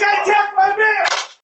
Shut up!